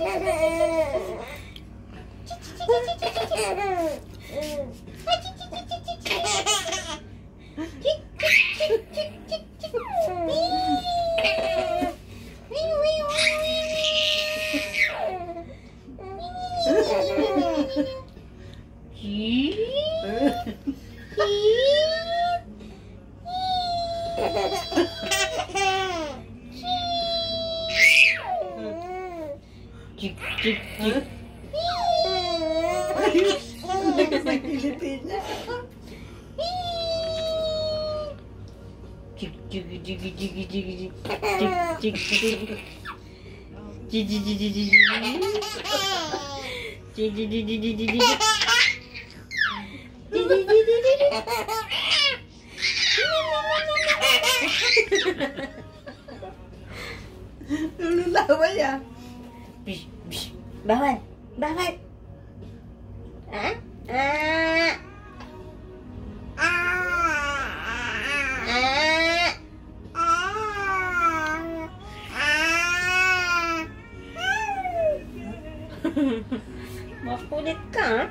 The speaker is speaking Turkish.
Ha ha ha! Cik cik cik cik cik cik cik cik cik cik Cik cik cik cik cik Cik cik cik cik cik cik cik Cik cik cik cik cik Dulu lawa ya. Bi, bi. Bahwan, bahwan. Ha? Ha? Ha? Ah, ah. Maaf, aku dekat.